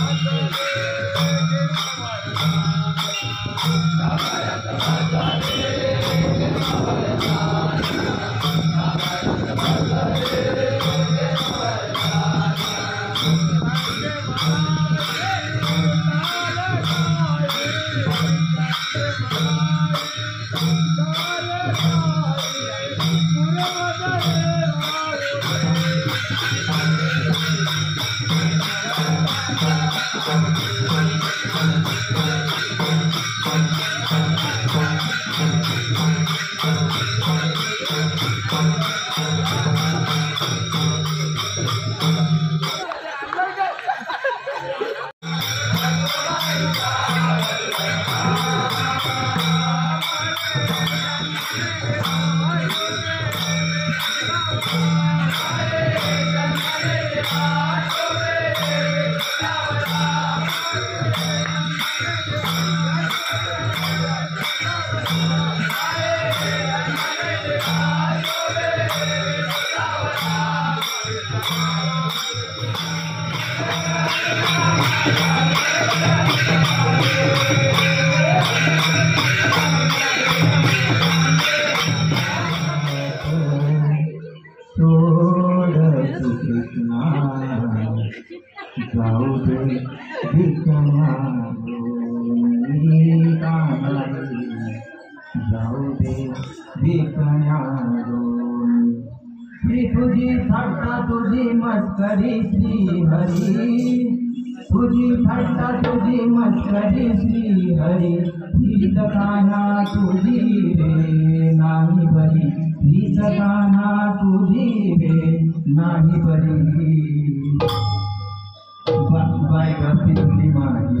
Thank you. Thank you. तुझी थट्टा तुझी मस्करी श्री हरी। तुझी थट्टा तुझी मस्करी श्री हरी। ही काना तुझी रे, नाही बरी। ही काना तुझी रे, नाही बरी। बाय गती तुझी माझी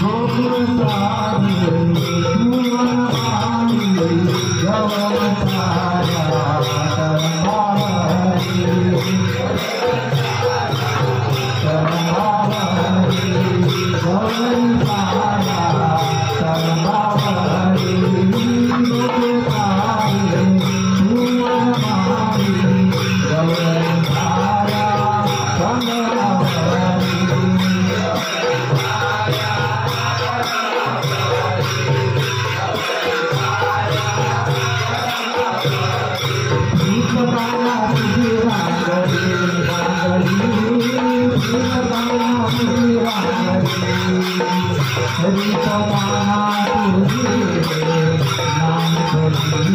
Don't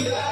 Yeah.